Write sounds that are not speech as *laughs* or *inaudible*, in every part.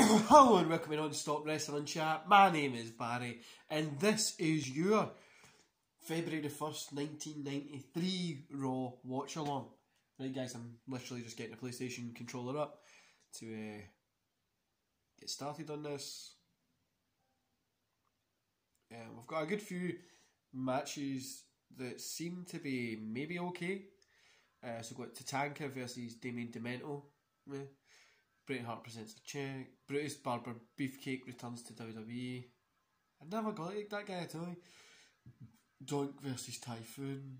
*coughs* Hello and welcome NonStop Wrestling Chat. My name is Barry, and this is your February the 1st, 1993 Raw Watch Along. Right, guys, I'm literally just getting the PlayStation controller up to uh, get started on this. Um, we've got a good few matches that seem to be maybe okay. Uh, so we've got Tatanka versus Damien Demento. Yeah. Bret Hart presents a check. Brutus Barber Beefcake returns to WWE. I never got like that guy at all. Doink versus Typhoon.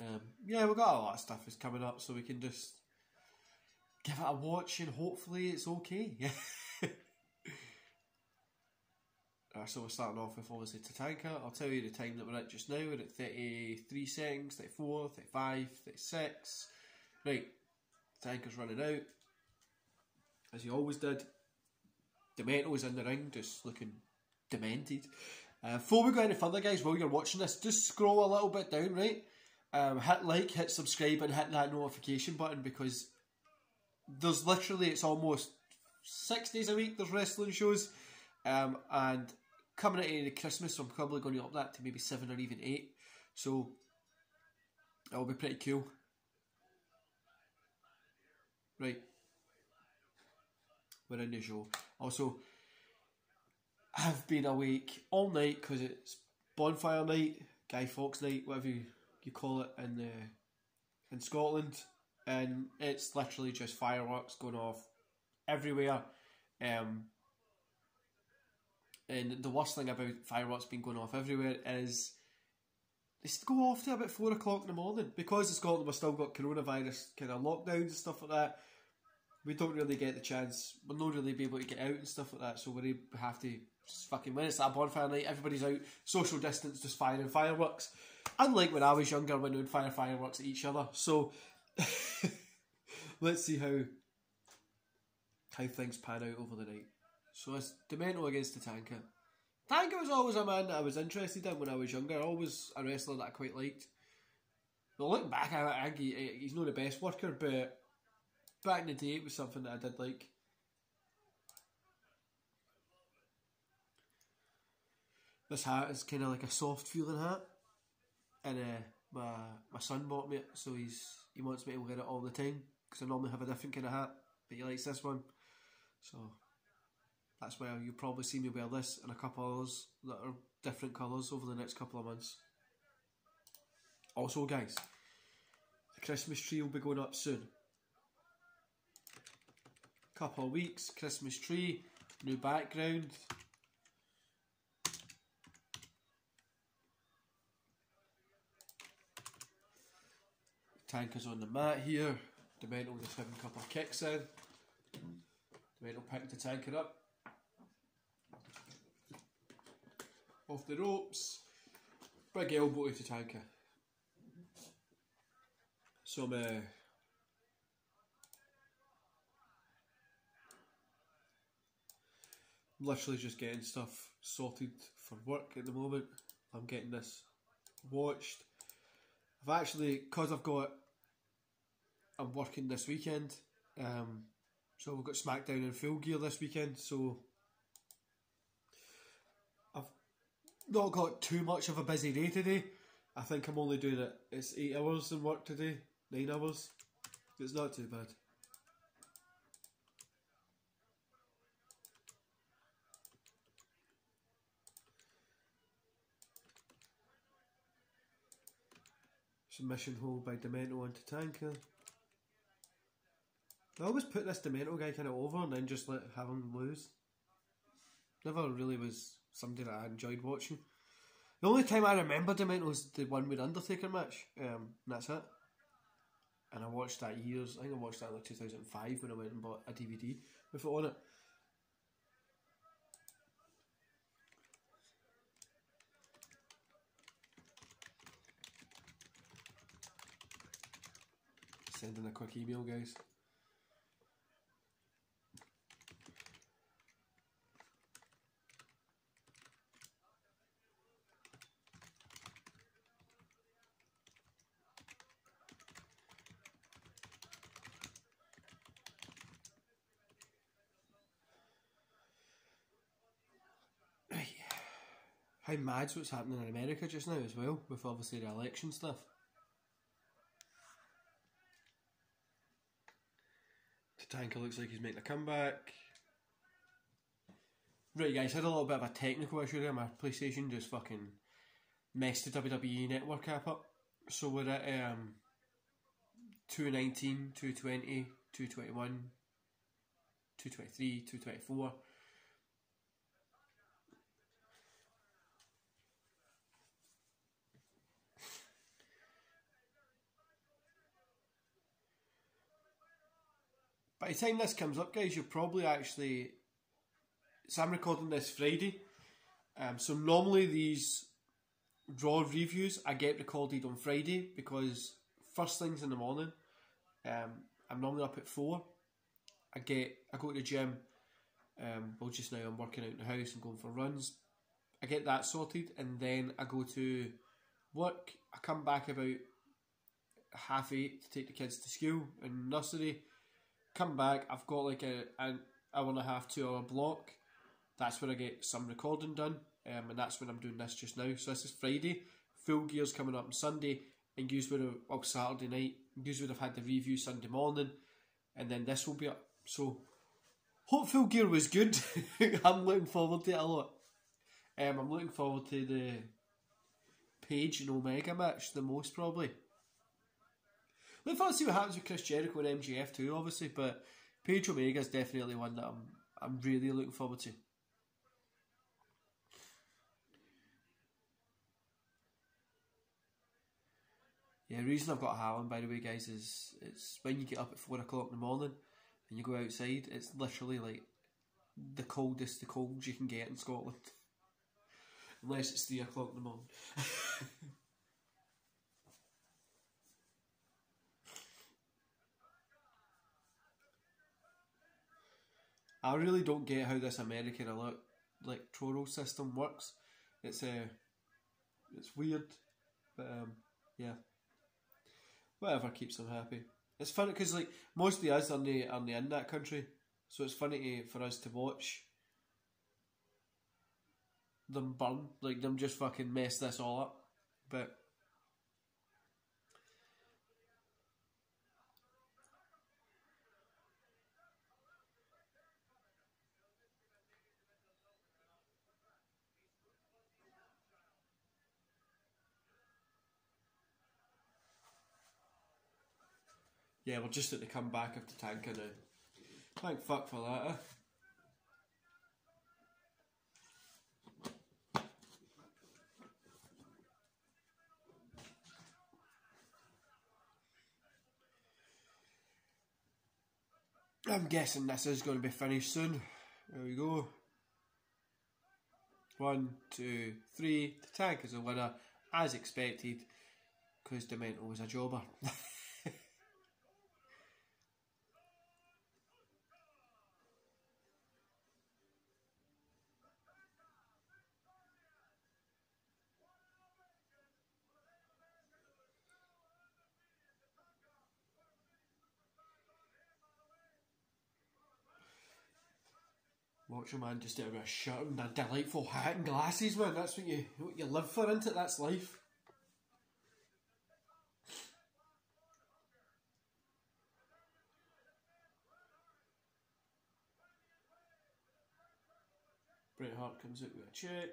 Um, yeah, we've got a lot of stuff is coming up, so we can just give it a watch and hopefully it's okay. *laughs* uh, so we're starting off with obviously Tatanka. I'll tell you the time that we're at just now. We're at 33 seconds, 34, 35, 36. Right, Tatanka's running out, as he always did. Demento is in the ring, just looking demented. Uh, before we go any further, guys, while you're watching this, just scroll a little bit down, right? Um, hit like, hit subscribe, and hit that notification button because there's literally it's almost six days a week. There's wrestling shows, um, and coming into the Christmas, I'm probably going to up that to maybe seven or even eight. So it'll be pretty cool. Right, we're in the show. Also, I've been awake all night because it's bonfire night, Guy Fawkes night, whatever you, you call it in in Scotland, and it's literally just fireworks going off everywhere. Um, and the worst thing about fireworks being going off everywhere is they go off to about four o'clock in the morning because in Scotland we've still got coronavirus kind of lockdowns and stuff like that. We don't really get the chance. We'll not really be able to get out and stuff like that. So we have to fucking when it's that bonfire night, everybody's out, social distance, just firing fireworks. Unlike when I was younger, when we would fire fireworks at each other. So *laughs* let's see how how things pan out over the night. So it's Demento against Tatanka. Tatanka was always a man that I was interested in when I was younger. Always a wrestler that I quite liked. But looking back, I think he, he's not the best worker, but back in the day, it was something that I did like. This hat is kind of like a soft feeling hat, and uh, my my son bought me it, so he's he wants me to wear it all the time because I normally have a different kind of hat, but he likes this one, so that's why you'll probably see me wear this and a couple others that are different colours over the next couple of months. Also, guys, the Christmas tree will be going up soon couple of weeks, Christmas tree, new background. Tankers on the mat here. Demento just having a couple of kicks in. Demento picking the tanker up. Off the ropes. Big elbow to Tatanka. Some uh, literally just getting stuff sorted for work at the moment. I'm getting this watched. I've actually, because I've got, I'm working this weekend. Um, so we've got SmackDown in full gear this weekend. So I've not got too much of a busy day today. I think I'm only doing it. It's eight hours in work today, nine hours. It's not too bad. Submission hold by Demento onto Tatanka. I always put this Demento guy kind of over and then just let have him lose. Never really was somebody that I enjoyed watching. The only time I remember Demento was the one with Undertaker match. Um, that's it. And I watched that years. I think I watched that like 2005 when I went and bought a DVD with it on it. Send in a quick email, guys. how mad's what's happening in America just now as well, with obviously the election stuff. Tatanka looks like he's making a comeback. Right, guys, had a little bit of a technical issue there. My PlayStation just fucking messed the WWE Network app up. So we're at um, 219, 220, 221, 223, 224. By the time this comes up, guys, you'll probably actually. So I'm recording this Friday. Um, so normally these Raw reviews I get recorded on Friday because first things in the morning, um, I'm normally up at four. I get I go to the gym. Um, well, just now I'm working out in the house and going for runs. I get that sorted, and then I go to work. I come back about half eight to take the kids to school and nursery come back, I've got like a an hour and a half, two hour block. That's where I get some recording done, um, and that's when I'm doing this just now. So this is Friday. Full gears coming up on Sunday, and you would have well Saturday night. You would have had the review Sunday morning, and then this will be up. So hope Full Gear was good. *laughs* I'm looking forward to it a lot. Um, I'm looking forward to the Page and Omega match the most probably. Forward to see what happens with Chris Jericho and MJF too, obviously, but Page Omega is definitely one that I'm I'm really looking forward to. Yeah, the reason I've got Haaland, by the way, guys, is it's when you get up at four o'clock in the morning and you go outside, it's literally like the coldest the cold you can get in Scotland. *laughs* Unless it's three o'clock in the morning. *laughs* I really don't get how this American electoral system works. It's uh, it's weird, but um, yeah, whatever keeps them happy. It's funny because like mostly us on the the in that country, so it's funny to, for us to watch them burn, like them just fucking mess this all up. But Yeah, we're just at the comeback of the tanker now. Thank fuck for that, eh? I'm guessing this is going to be finished soon. There we go. One, two, three. The tank is a winner, as expected, because Demento was a jobber. *laughs* Watch a man just out of a shirt and a delightful hat and glasses, man. That's what you what you live for, isn't it? That's life. Bret Hart comes out with a check.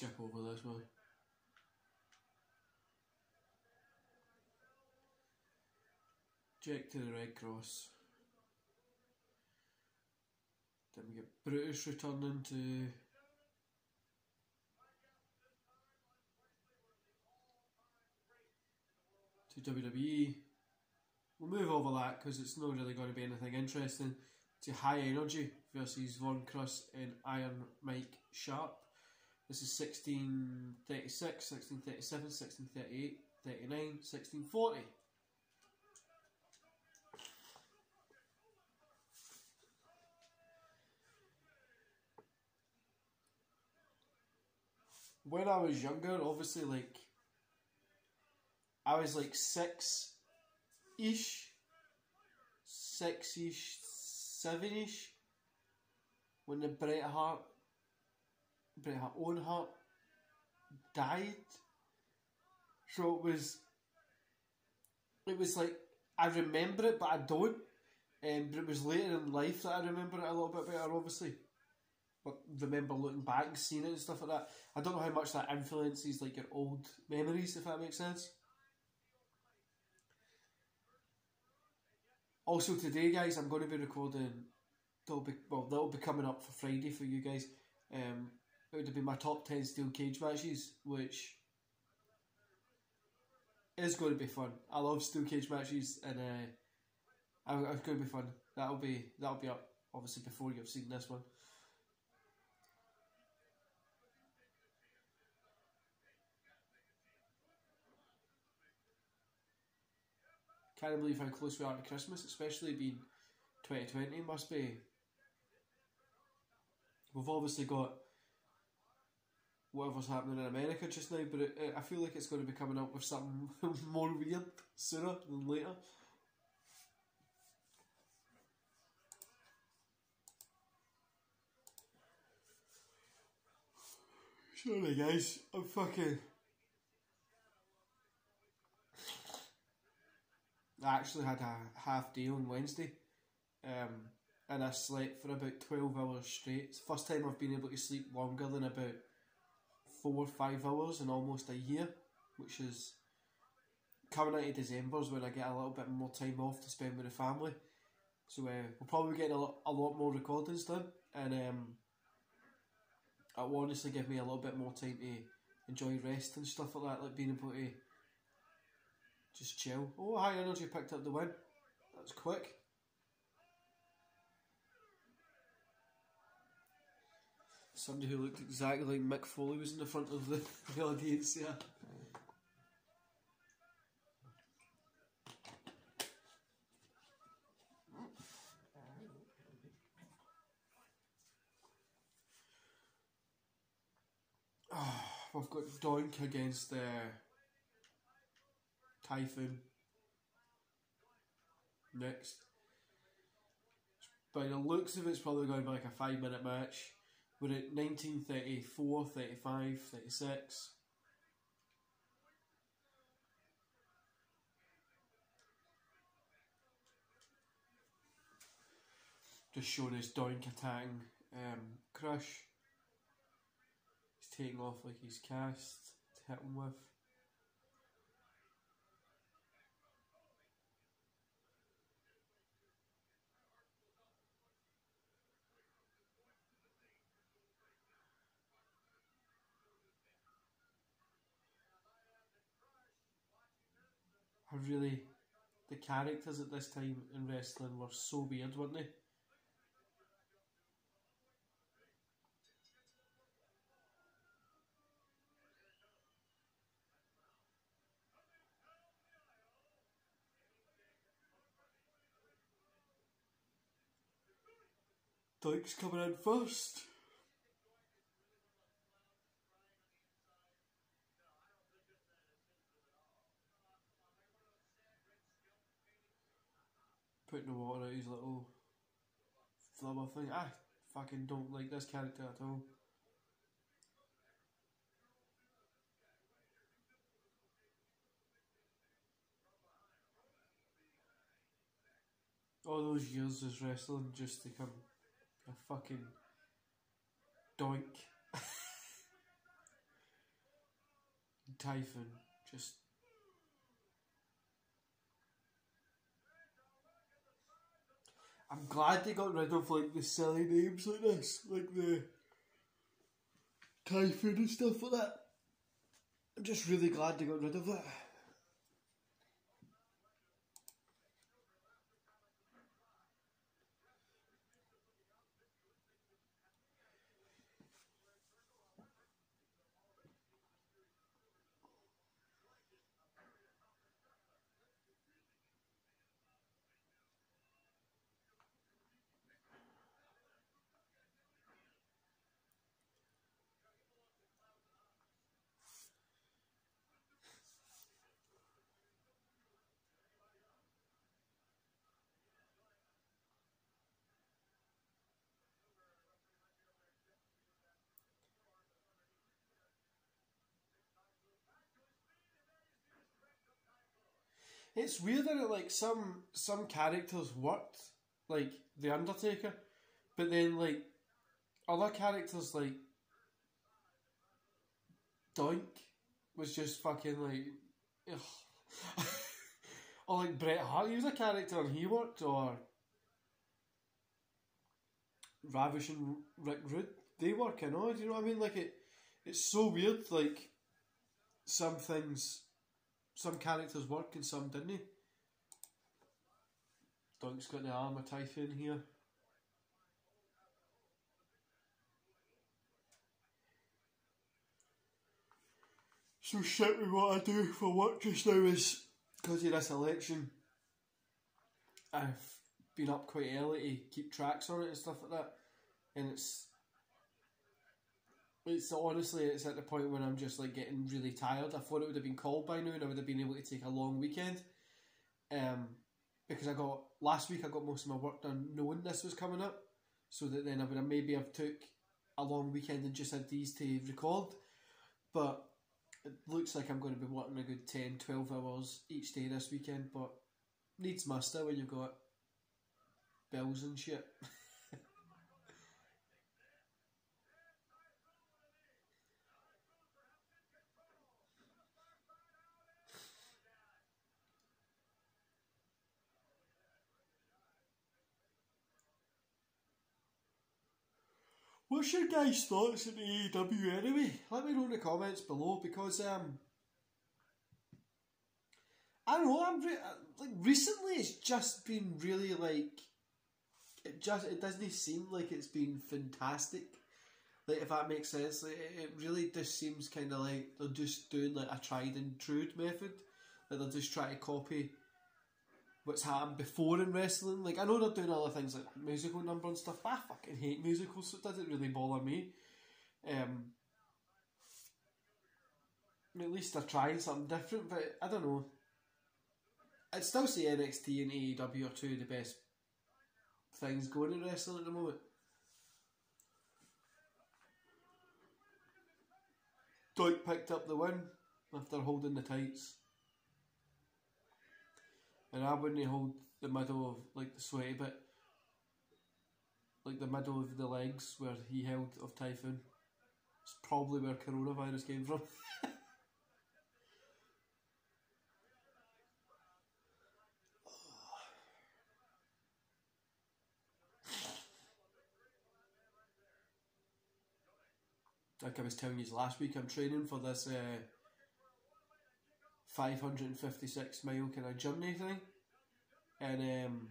skip over this one. Check to the Red Cross. Then we get Brutus returning to to WWE. We'll move over that because it's not really going to be anything interesting. To High Energy versus Von Cross and Iron Mike Sharpe. This is 1636, 1637, 1638, 39, 1640. when I was younger, obviously, like, I was like six ish, six ish, seven ish, when the Bret Hart, Bret her Owen Hart died. So it was, it was like, I remember it, but I don't. Um, but it was later in life that I remember it a little bit better, obviously. But remember looking back and seeing it and stuff like that. I don't know how much that influences like your old memories, if that makes sense. Also today, guys, I'm going to be recording. That'll be well, that'll be coming up for Friday for you guys. Um, it would have been my top ten steel cage matches, which is going to be fun. I love steel cage matches, and uh, it's going to be fun. That'll be that'll be up obviously before you've seen this one. Can't believe how close we are to Christmas, especially being 2020 must be. We've obviously got whatever's happening in America just now, but it, it, I feel like it's going to be coming up with something *laughs* more weird sooner than later. Sorry guys, I'm fucking I actually had a half day on Wednesday, um, and I slept for about twelve hours straight. It's the first time I've been able to sleep longer than about four or five hours in almost a year, which is coming out of December's when I get a little bit more time off to spend with the family. So uh, we're probably getting a lot, a lot more recordings done, and um, it will honestly give me a little bit more time to enjoy rest and stuff like that, like being able to just chill. Oh, high energy picked up the win. That's quick. Somebody who looked exactly like Mick Foley was in the front of the, *laughs* audience yeah. Oh, *sighs* we've got Doink against uh, Typhoon next. By the looks of it, it's probably going to be like a five minute match. We're at 1934, 35, 36. Just showing his Doink attacking um, Crush. He's taking off like he's cast to hit him with. Really, the characters at this time in wrestling were so weird, weren't they? Doink's coming in first. Putting the water out his little flubber thing. I fucking don't like this character at all. All those years as wrestling just to come a fucking doink. *laughs* Typhoon just I'm glad they got rid of like the silly names like this, like the typhoon and stuff like that. I'm just really glad they got rid of it. It's weird that it, like some some characters worked, like the Undertaker, but then like other characters like Doink was just fucking like, ugh. *laughs* or like Bret Hart, he was a character and he worked, or Ravishing Rick Rude, they work in. Oh, do you know what I mean? Like it, it's so weird. Like some things, some characters work and some didn't. Doink's got the arm of Typhoon here. So shit with what I do for work just now is because of this election. I've been up quite early to keep tracks on it and stuff like that, and it's it's honestly it's at the point when I'm just like getting really tired. I thought it would have been called by now and I would have been able to take a long weekend. Um, because I got last week I got most of my work done knowing this was coming up, so that then I would have maybe I've took a long weekend and just had these to record, but it looks like I'm going to be working a good 10, 12 hours each day this weekend, but needs muster when you've got bills and shit. *laughs* What's your guys' thoughts on AEW anyway? Let me know in the comments below because um, I don't know. I'm re- like recently, it's just been really like it just it doesn't seem like it's been fantastic. Like if that makes sense, like, it, really just seems kind of like they're just doing like a tried and true method. Like they're just trying to copy what's happened before in wrestling. Like I know they're doing other things like musical number and stuff, but I fucking hate musicals, so it doesn't really bother me. Um, at least they're trying something different, but I don't know. I'd still say NXT and AEW are two of the best things going in wrestling at the moment. Doink picked up the win after holding the tights. And I wouldn't hold the middle of like the sweaty bit, like the middle of the legs where he held of Typhoon. It's probably where coronavirus came from. *laughs* like I was telling you last week, I'm training for this uh, 556 mile kind of journey thing, and um,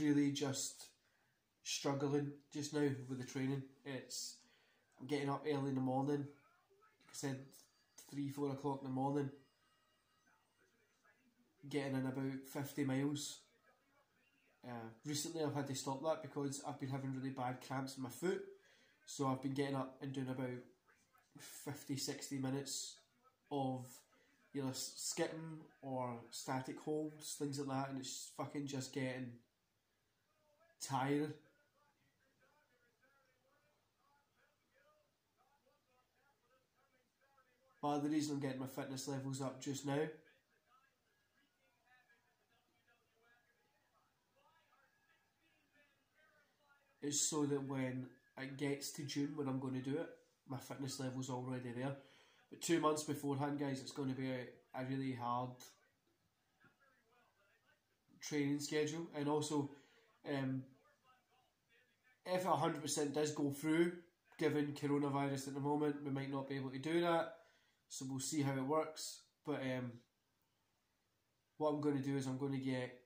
really just struggling just now with the training. It's I'm getting up early in the morning, like I said, three four o'clock in the morning. Getting in about fifty miles. Uh, recently, I've had to stop that because I've been having really bad cramps in my foot. So I've been getting up and doing about 50, 60 minutes of you know skipping or static holds, things like that, and it's fucking just getting tired. But the reason I'm getting my fitness levels up just now is so that when it gets to June when I'm going to do it, my fitness level's already there. But two months beforehand, guys, it's going to be a, a really hard training schedule, and also um, if hundred percent does go through, given coronavirus at the moment, we might not be able to do that. So we'll see how it works. But um, what I'm going to do is I'm going to get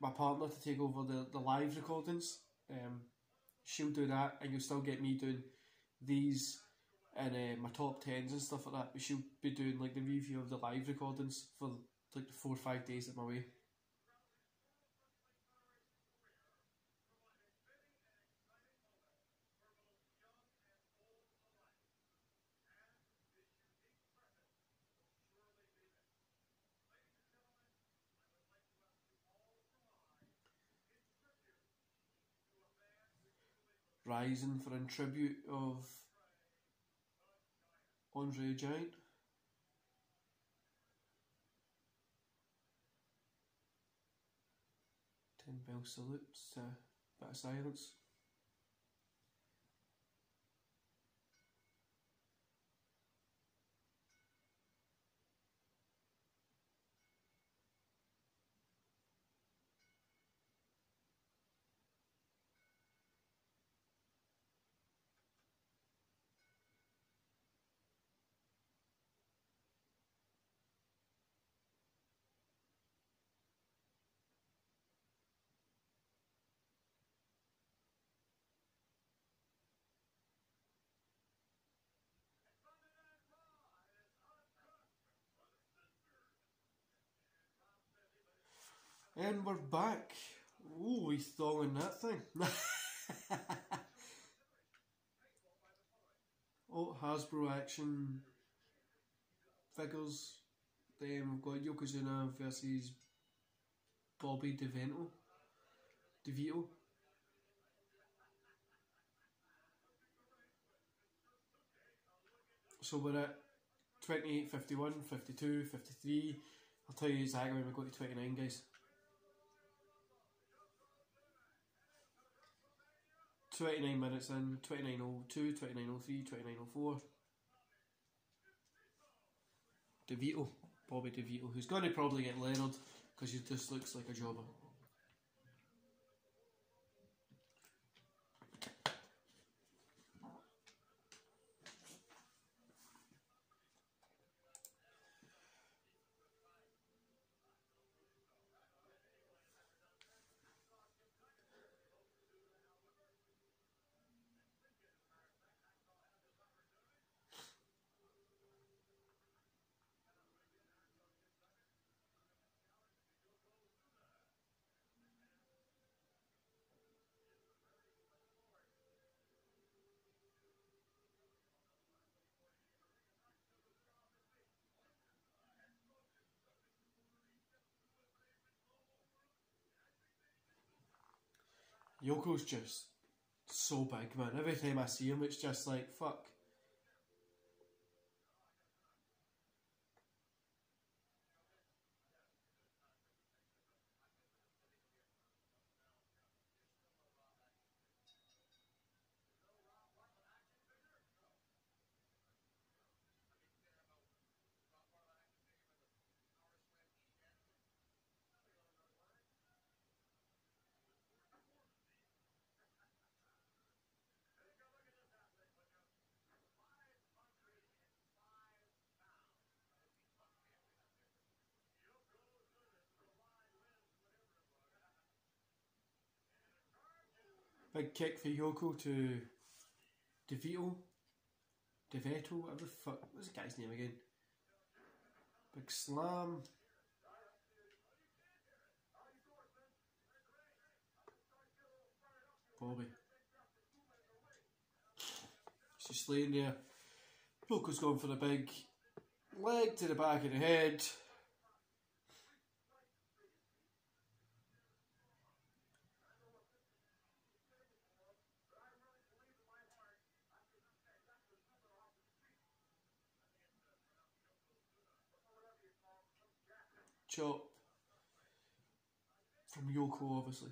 my partner to take over the, the live recordings. Um, she'll do that, and you'll still get me doing these and uh, my top tens and stuff like that. But she'll be doing like the review of the live recordings for like the four or five days of my way. Rising for in tribute of Andre Giant. Ten bell salutes to uh, bit of silence. And we're back. Oh, he's thawing that thing. *laughs* oh, Hasbro action figures. Then we've got Yokozuna versus Bobby DeVento. DeVito. So we're at 28, 51, 52, 53. I'll tell you exactly when we go to 29, guys. 29 minutes in, 29.02, 29.03, 29.04. DeVito, Bobby DeVito, who's going to probably get Leonard because he just looks like a jobber. Yoko's just so big, man. Every time I see him, it's just like, fuck. Big kick for Yoko to DeVito. DeVito, whatever the fuck. What's the guy's name again? Big slam. Bobby. She's laying there. Yoko's going for the big leg to the back of the head. Chop from Yoko, obviously.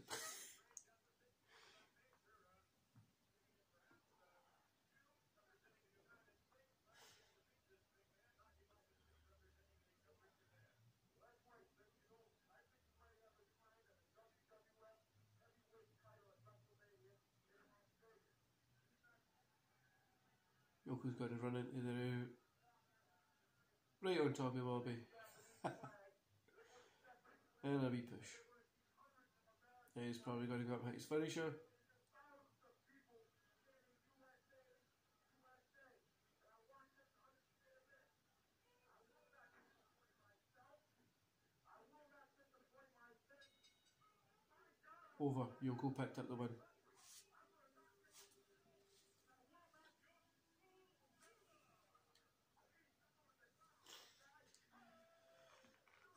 Yoko's got to run into the right on top of Bobby. *laughs* And a wee push. he's probably going to go up and his finisher. Over. Yoko picked up the win.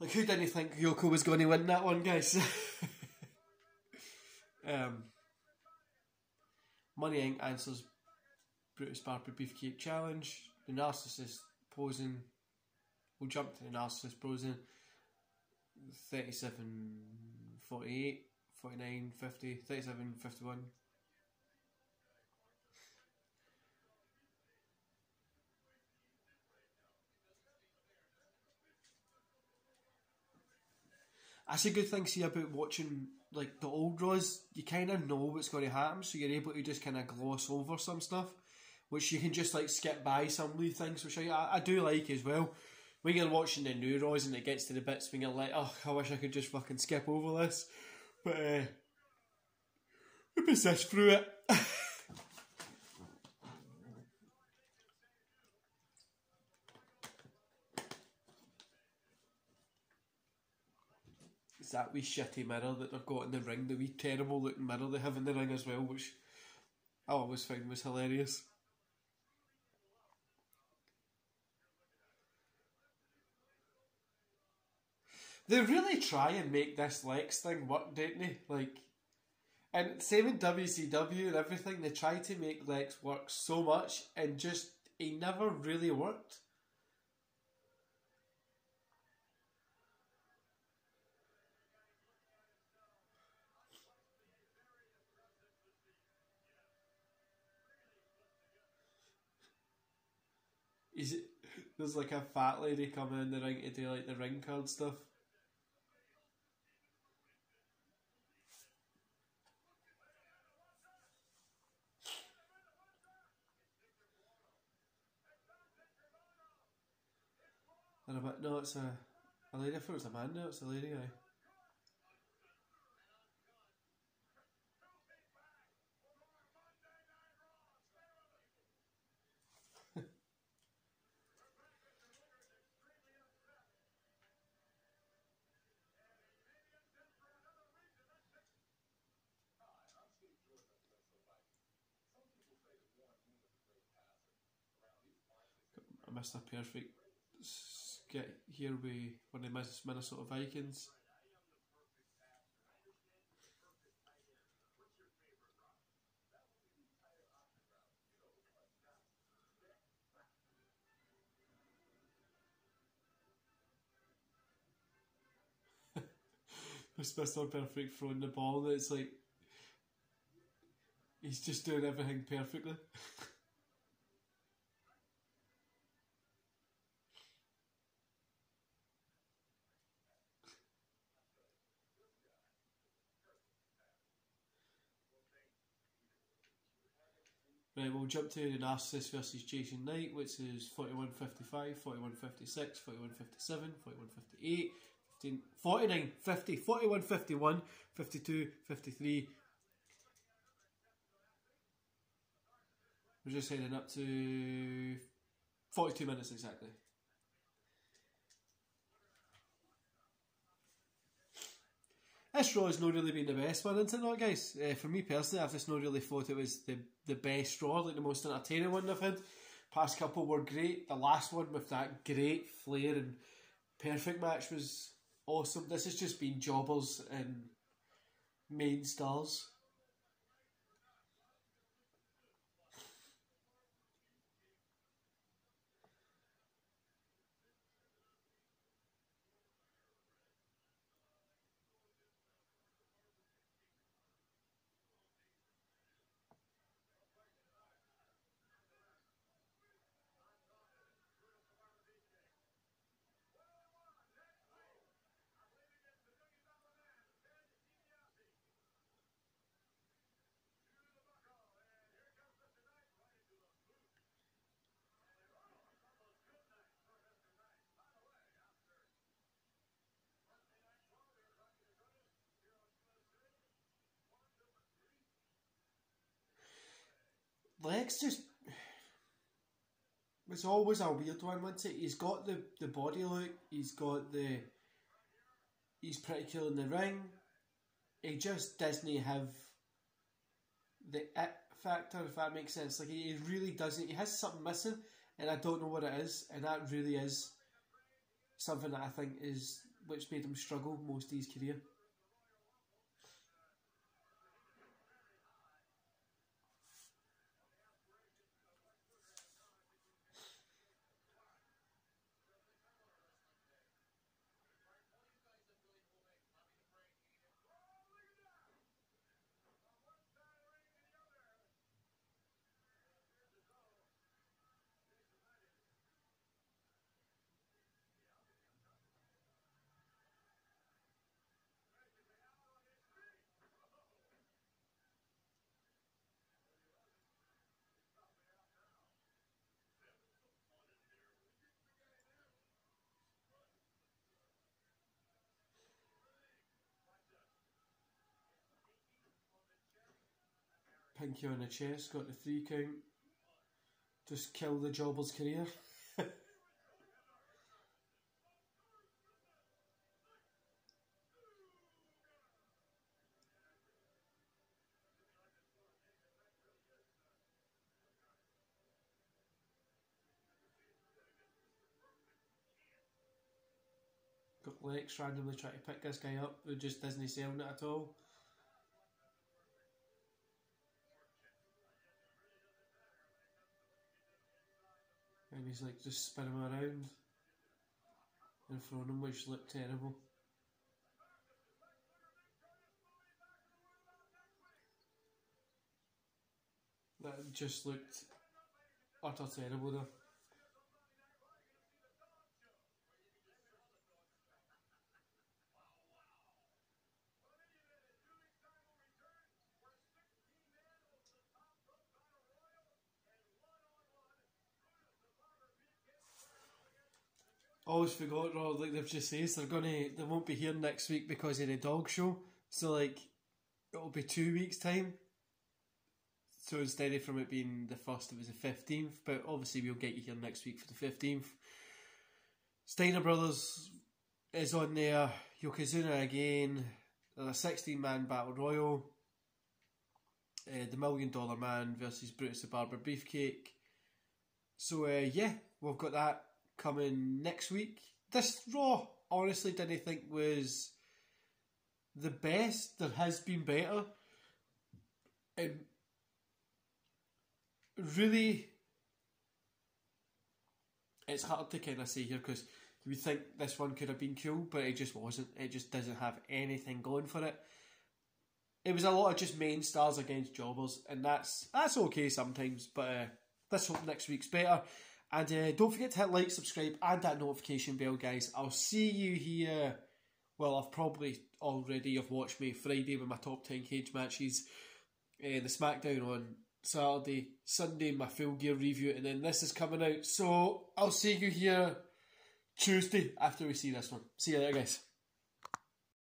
Like, who didn't think Yoko was going to win that one, guys? *laughs* um, Money Inc. answers Brutus Barber Beefcake Challenge. The narcissist posing. We'll jump to the narcissist posing. 37 48 49, 50, 37, 51. That's a good thing, see, about watching like the old Raws. You kind of know what's going to happen, so you're able to just kind of gloss over some stuff, which you can just like skip by some these things, which I, I do like as well. When you're watching the new Raws and it gets to the bits when you're like, oh, I wish I could just fucking skip over this, but uh, we persist through it. *laughs* that wee shitty mirror that they've got in the ring, the wee terrible looking mirror they have in the ring as well, which I always found was hilarious. They really try and make this Lex thing work, don't they? Like, and same in WCW and everything, they try to make Lex work so much, and just he never really worked. He's, there's like a fat lady coming in the ring to do like the ring card stuff. And I'm like, no, it's a, a lady. I thought it was a man now, it's a lady guy. Mr. Perfect get here with one of the Minnesota Vikings. *laughs* Mr. Perfect throwing the ball, it's like he's just doing everything perfectly. *laughs* Right, we'll jump to the Narcissist versus Jason Knight, which is 41.55, 41.56, 41.57, 41.58, 15, 49, 50, 41, 51, 52, 53. We're just heading up to 42 minutes exactly. This Raw has not really been the best one, isn't it, not, guys? Uh, for me personally, I've just not really thought it was the, the best draw, like the most entertaining one I've had. Past couple were great. The last one with that Ric Flair and perfect match was awesome. This has just been jobbers and main stars. Lex just *sighs* it's always a weird one, wasn't it? He's got the, the body look, he's got the he's pretty cool in the ring. He just doesn't have the it factor, if that makes sense. Like he really doesn't he has something missing and I don't know what it is, and that really is something that I think is which made him struggle most of his career. Pinky on the chest, got the three count. Just kill the jobber's career. *laughs* got Lex randomly trying to pick this guy up who just doesn't selling it at all. And he's like just spinning him around in front of him, which looked terrible. That just looked utter terrible though. Always forgot, oh, like they've just said, they're gonna they won't be here next week because of the dog show. So like it'll be two weeks time. So instead of from it being the first, it was the fifteenth. But obviously we'll get you here next week for the fifteenth. Steiner Brothers is on there. Yokozuna again. A sixteen man battle royal. Uh, the Million Dollar Man versus Brutus the Barber Beefcake. So uh, yeah, we've got that coming next week. This Raw, honestly, didn't think was the best. There has been better. And really, it's hard to kind of say here because you think this one could have been cool, but it just wasn't. It just doesn't have anything going for it. It was a lot of just main stars against jobbers, and that's that's okay sometimes. But uh, let's hope next week's better. And uh, don't forget to hit like, subscribe, and that notification bell, guys. I'll see you here. Well, I've probably already have watched me Friday with my top 10 cage matches, uh, the SmackDown on Saturday, Sunday, my full gear review, and then this is coming out. So I'll see you here Tuesday after we see this one. See you later, guys.